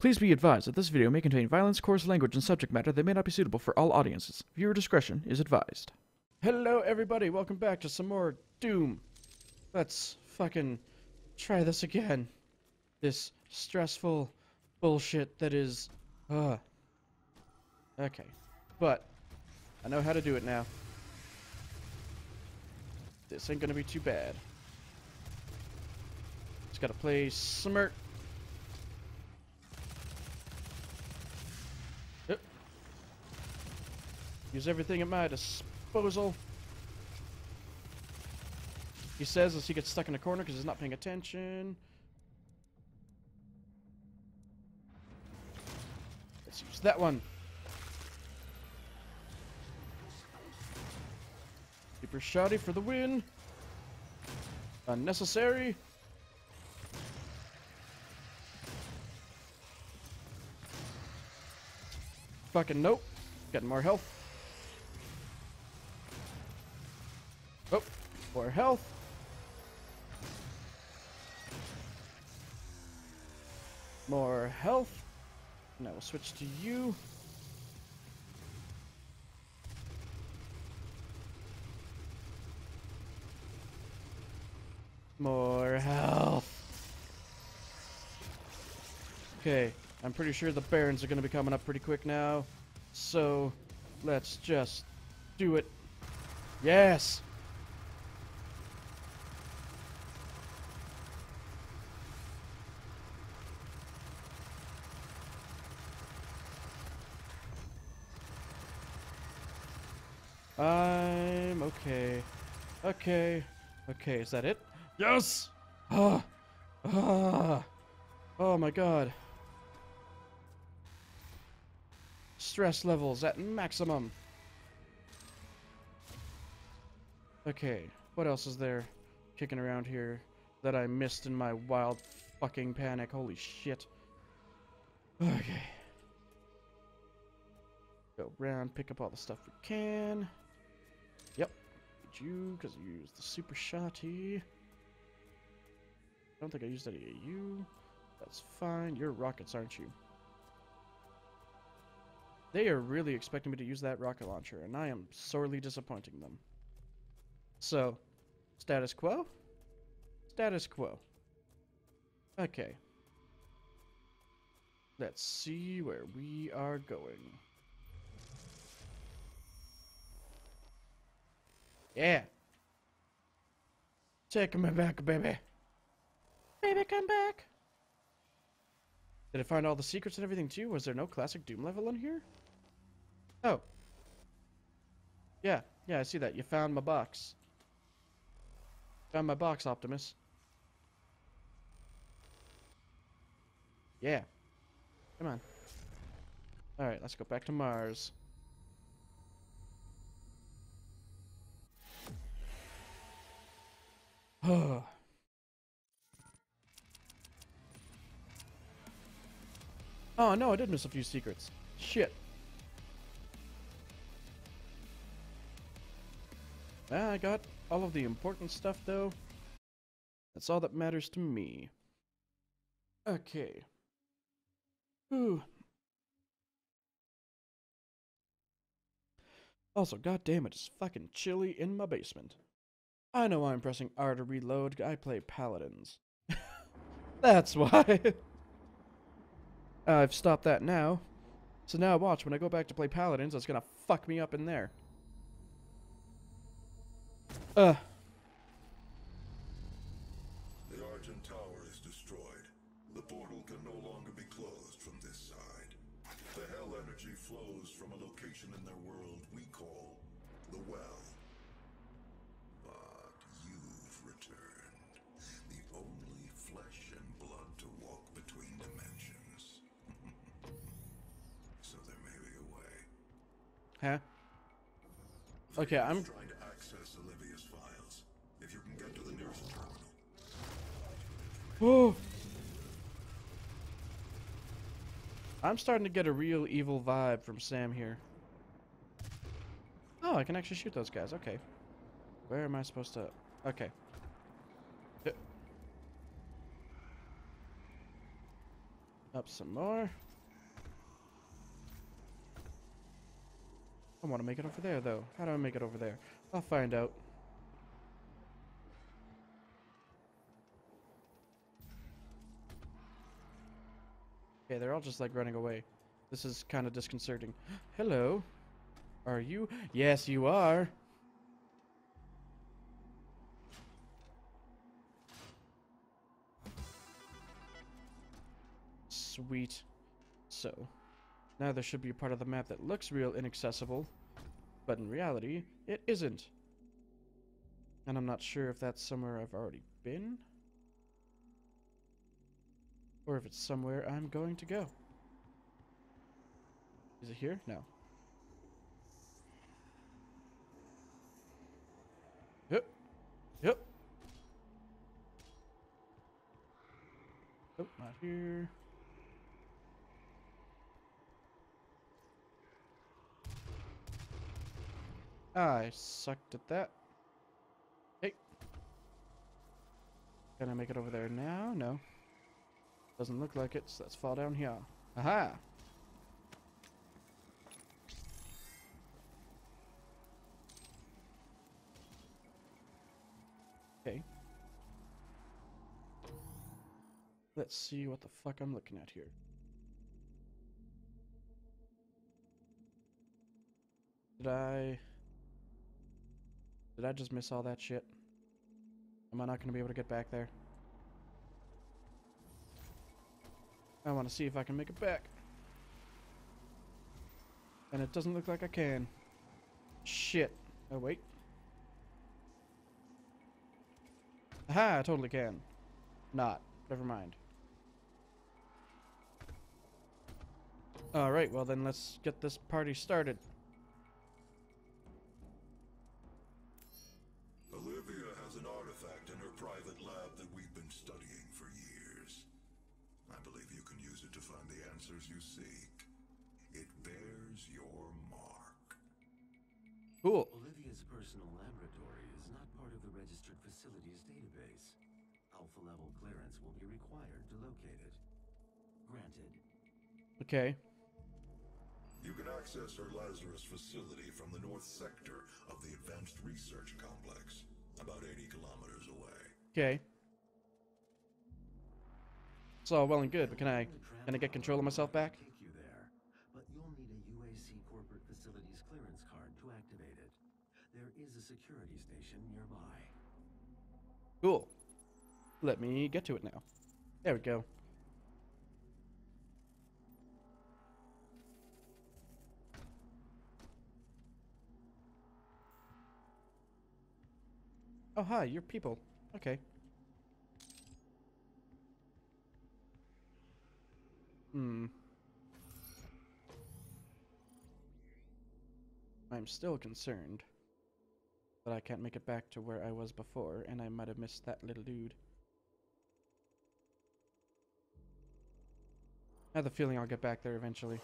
Please be advised that this video may contain violence, coarse language, and subject matter that may not be suitable for all audiences. Viewer discretion is advised. Hello, everybody. Welcome back to some more Doom. Let's fucking try this again. This stressful bullshit that is. Uh. Okay. But, I know how to do it now. This ain't gonna be too bad. Just gotta play smart. Use everything at my disposal. He says as he gets stuck in a corner because he's not paying attention. Let's use that one. Super shotty for the win. Unnecessary. Fucking nope. Getting more health. More health. More health. Now we'll switch to you. More health. Okay, I'm pretty sure the Barons are going to be coming up pretty quick now. So, let's just do it. Yes! I'm okay. Okay. Okay, is that it? Yes! Ah! Ah! Oh my god. Stress levels at maximum. Okay, what else is there kicking around here that I missed in my wild fucking panic? Holy shit. Okay. Go around, pick up all the stuff we can. Need you, because you used the super shotty. I don't think I used any of you. That's fine. You're rockets, aren't you? They are really expecting me to use that rocket launcher, and I am sorely disappointing them. So, status quo? Status quo. Okay. Let's see where we are going. Yeah. Take me back, baby. Baby, come back. Did I find all the secrets and everything too? Was there no classic Doom level in here? Oh. Yeah, yeah, I see that. You found my box. Found my box, Optimus. Yeah. Come on. Alright, let's go back to Mars. Oh. No, I did miss a few secrets. Shit. Ah, I got all of the important stuff though. That's all that matters to me. Okay. Ooh. Also, goddamn it, it's fucking chilly in my basement. I know why I'm pressing R to reload. I play paladins. That's why. I've stopped that now. So now watch, when I go back to play paladins, it's gonna fuck me up in there. Uh. Huh? Okay, I'm Trying to access Olivia's files. If you can get to the nearest terminal. Oh. I'm starting to get a real evil vibe from Sam here. Oh, I can actually shoot those guys. Okay. Where am I supposed to... Okay. Up some more. I want to make it over there, though. How do I make it over there? I'll find out. Okay, they're all just like running away. This is kind of disconcerting. Hello. Are you? Yes, you are. Sweet. So, now there should be a part of the map that looks real inaccessible, but in reality, it isn't. And I'm not sure if that's somewhere I've already been, or if it's somewhere I'm going to go. Is it here? No. Yep. Yep. Oh, not here. I sucked at that. Hey. Can I make it over there now? No. Doesn't look like it, so let's fall down here. Aha! Okay. Let's see what the fuck I'm looking at here. Did I... Did I just miss all that shit? Am I not going to be able to get back there? I want to see if I can make it back. And it doesn't look like I can. Shit. Oh, wait. Aha, I totally can. Not. Never mind. Alright, well then let's get this party started. Cool. Olivia's personal laboratory is not part of the registered facilities database. Alpha level clearance will be required to locate it. Granted. Okay. You can access her Lazarus facility from the north sector of the Advanced Research Complex, about 80 kilometers away. Okay. It's all well and good, but can I can I get control of myself back? Take you there, but you'll need a UAC corporate facilities clearance card to activate it. There is a security station nearby. Cool. Let me get to it now. There we go. Oh, hi, you're people. Okay. Hmm. I'm still concerned that I can't make it back to where I was before, and I might have missed that little dude. I have the feeling I'll get back there eventually.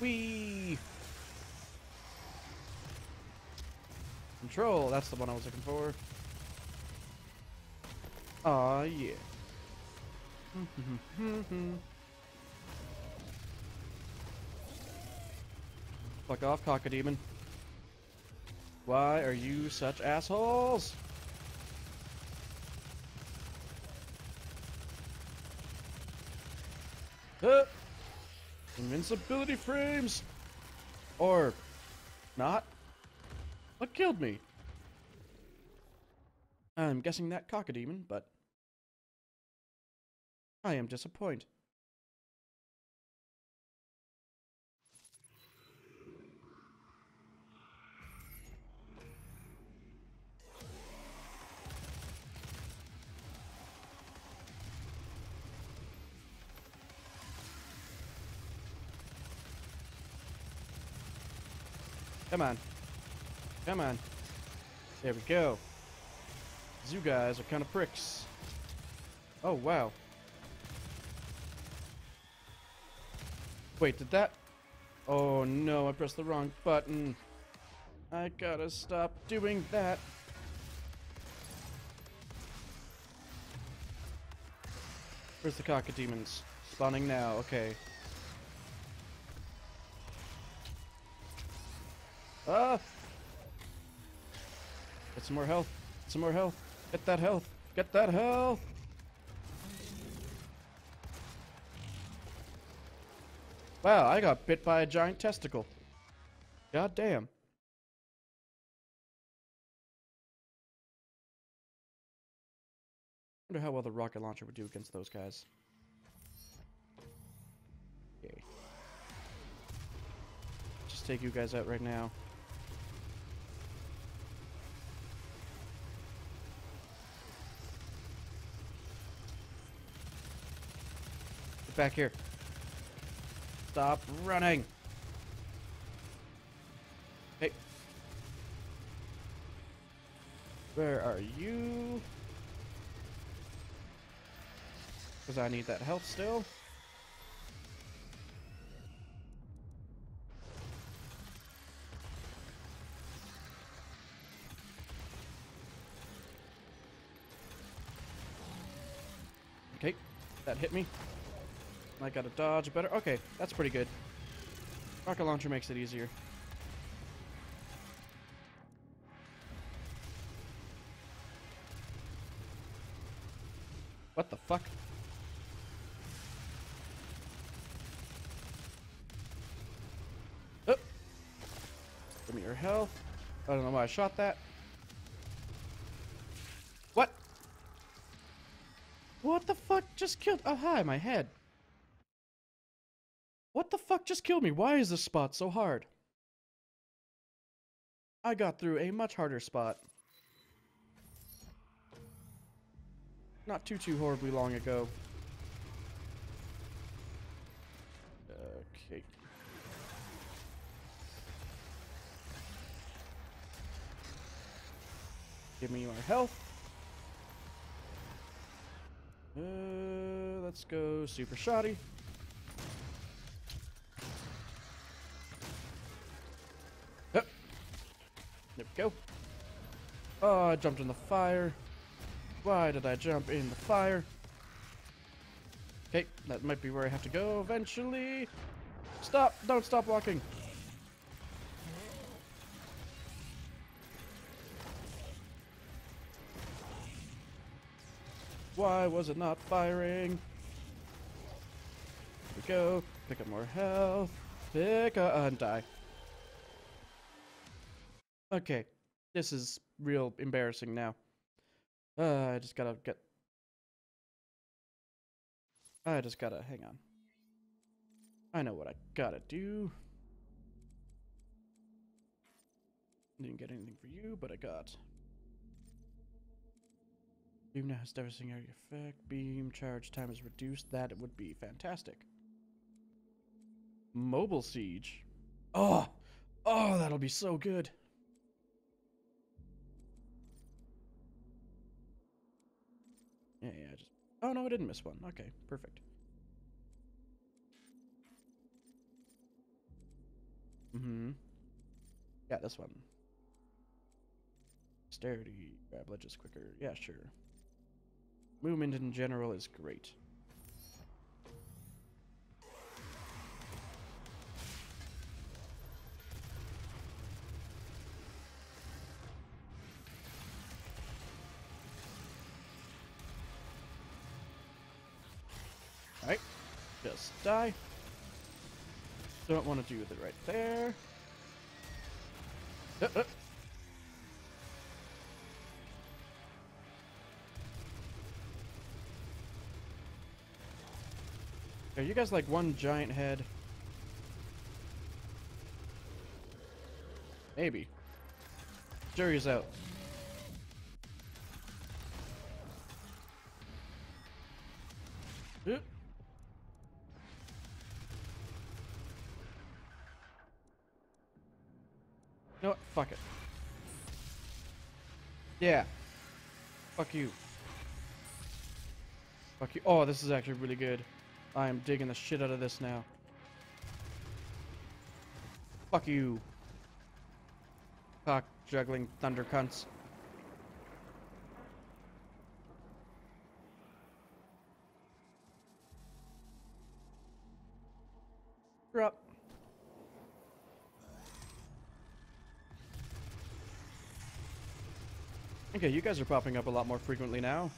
Whee! Control, that's the one I was looking for. Aw, yeah. Fuck off, cacodemon. Why are you such assholes? Uh, invincibility frames! Or not? What killed me? I'm guessing that cacodemon, but I am disappointed. Come on. Come on. There we go. You guys are kind of pricks. Oh, wow. Wait, did that... Oh no, I pressed the wrong button. I gotta stop doing that. Where's the Cacodemons? Spawning now, okay. Ah! Get some more health. Get some more health. Get that health. Get that health! Wow, I got bit by a giant testicle. God damn. wonder how well the rocket launcher would do against those guys. Okay. Just take you guys out right now. Get back here. Stop running. Hey. Where are you? Because I need that health still. Okay, that hit me. I gotta dodge better. Okay, that's pretty good. Rocket launcher makes it easier. What the fuck? Oh. Give me your health. I don't know why I shot that. What? What the fuck just killed? Oh, hi, my head. Just killed me? Why is this spot so hard? I got through a much harder spot. Not too, too horribly long ago. Okay. Give me your health. Uh, let's go super shotty. Oh, I jumped in the fire. Why did I jump in the fire? Okay, that might be where I have to go eventually. Stop! Don't stop walking! Why was it not firing? Here we go. Pick up more health. Pick up uh, and die. Okay. This is real embarrassing now. Uh, I just gotta get... I just gotta... Hang on. I know what I gotta do. Didn't get anything for you, but I got... Beam now has devastating area effect. Beam charge time is reduced. That would be fantastic. Mobile siege. Oh! Oh, that'll be so good. Yeah, yeah, just... Oh, no, I didn't miss one. Okay, perfect. Mm-hmm. Yeah, this one. Dexterity, grab ledges quicker. Yeah, sure. Movement in general is great. Die. Don't want to do with it right there. Uh, uh. Are you guys like one giant head? Maybe. Jury's out. Uh. Fuck it. Yeah. Fuck you. Fuck you. Oh, this is actually really good. I am digging the shit out of this now. Fuck you. Cock juggling thunder cunts. You're up. Okay, you guys are popping up a lot more frequently now.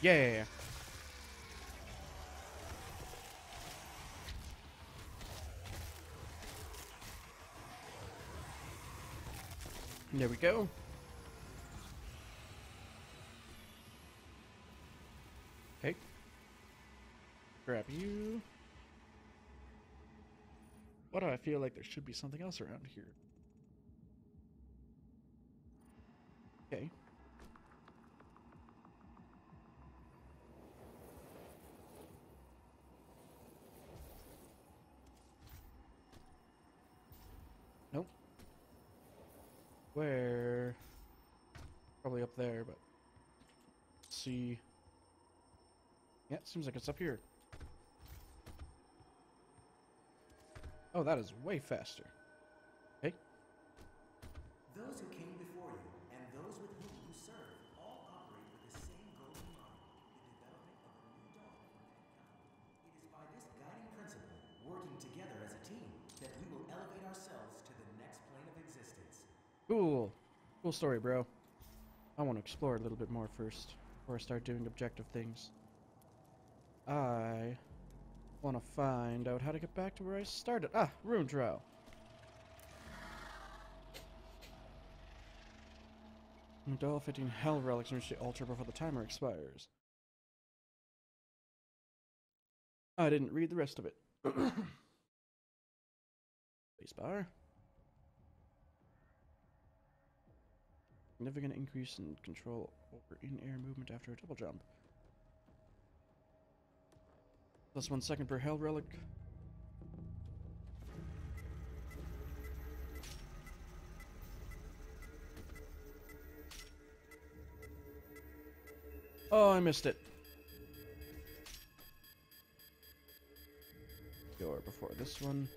Yeah. There we go. Okay. Grab you. Why do I feel like there should be something else around here? Okay. Where? Probably up there, but see. Yeah, seems like it's up here. Oh, that is way faster. Okay. Those who came before you and those with whom you serve all operate with the same goal in mind the development of a new dawn for mankind. It is by this guiding principle, working together as a team, that we will elevate ourselves to the next plane of existence. Cool. Cool story, bro. I want to explore a little bit more first, before I start doing objective things. I want to find out how to get back to where I started. Ah, rune trial. All 15 hell relics reach the altar before the timer expires. I didn't read the rest of it. Spacebar. Significant increase in control over in-air movement after a double jump. Plus one second per hell relic. Oh, I missed it. Door before this one.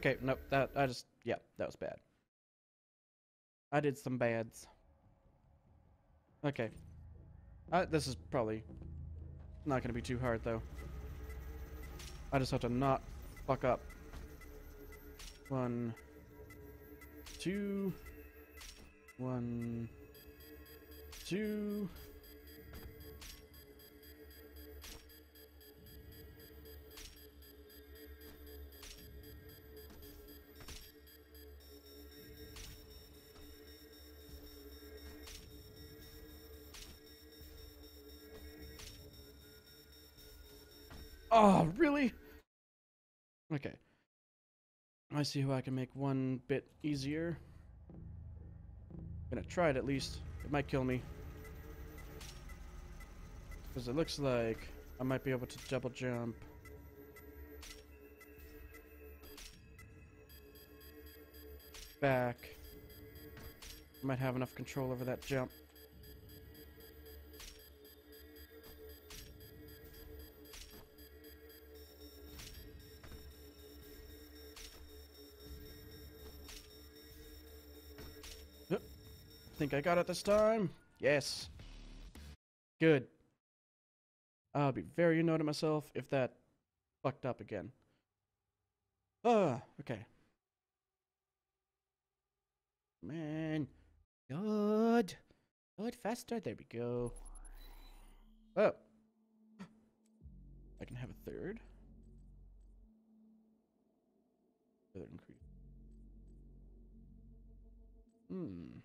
Okay, nope, that, I just, yeah, that was bad. I did some bads. Okay. This is probably not gonna be too hard, though. I just have to not fuck up. One, two, one, two. Oh, really? Okay. I see how I can make one bit easier. gonna try it at least. It might kill me. Because it looks like I might be able to double jump. Back. I might have enough control over that jump. Think I got it this time? Yes. Good. I'll be very annoyed at myself if that fucked up again. Ah, okay. Man. Good. Good, faster. There we go. Oh. I can have a third. Further increase. Hmm.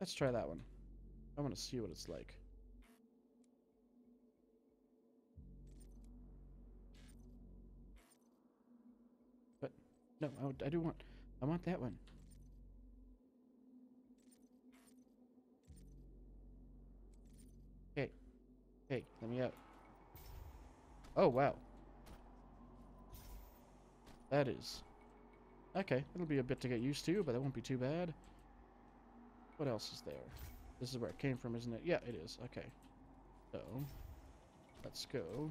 Let's try that one. I want to see what it's like. But, no, I, I do want, I want that one. Okay. Hey, let me out. Oh, wow. That is. Okay, it'll be a bit to get used to, but that won't be too bad. What else is there? This is where it came from, isn't it? Yeah, it is. Okay. So, let's go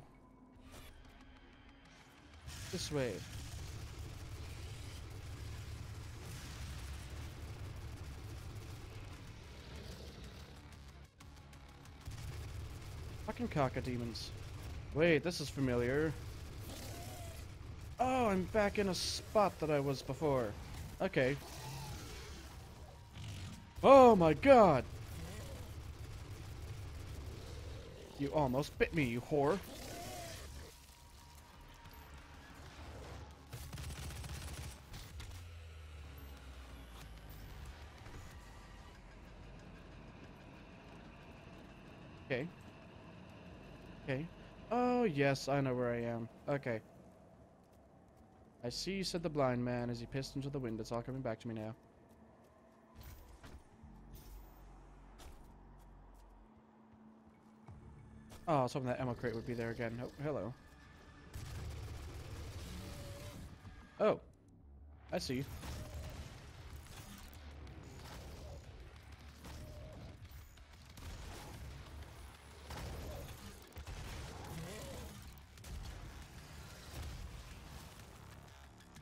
this way. Fucking cacodemons. Wait, this is familiar. Oh, I'm back in a spot that I was before. Okay. Oh my god! You almost bit me, you whore. Okay. Okay. Oh, yes, I know where I am. Okay. I see said the blind man as he pissed into the wind. It's all coming back to me now. Oh, I was hoping that ammo crate would be there again. Oh, hello. Oh. I see.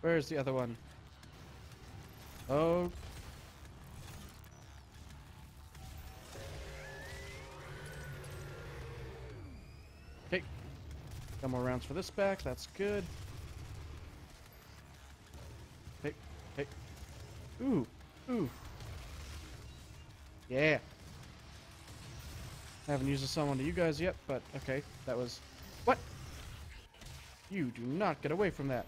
Where's the other one? For this back. That's good. Hey, hey. Ooh, ooh. Yeah. I haven't used a summon to you guys yet, but okay. That was... What? You do not get away from that.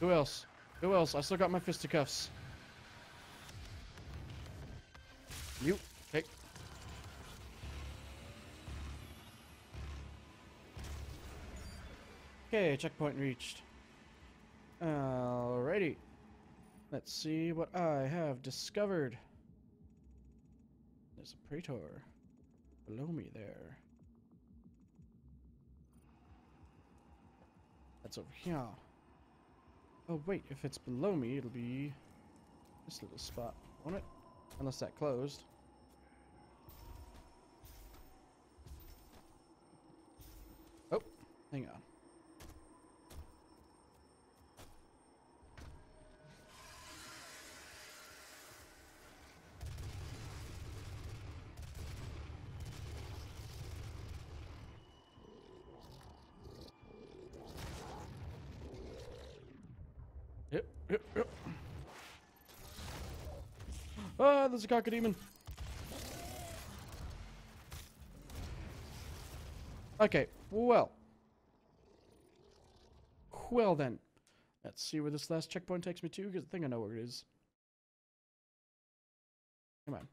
Who else? Who else? I still got my fisticuffs. You. Okay. Okay, checkpoint reached. Alrighty. Let's see what I have discovered. There's a Praetor below me there. That's over here. Oh wait, if it's below me, it'll be this little spot, won't it? Unless that closed. Oh, hang on. Yep, yep, yep. Ah, there's a cacodemon. Okay, well. Well then. Let's see where this last checkpoint takes me to, because I think I know where it is. Come on.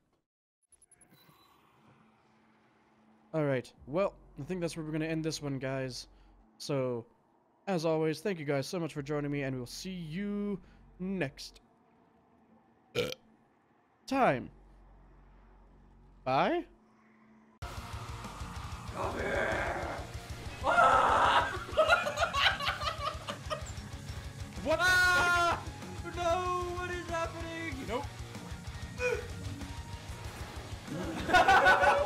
Alright, well, I think that's where we're going to end this one, guys. So, as always, thank you guys so much for joining me, and we'll see you next time. Bye. Come here. What? Ah! No! What is happening? Nope.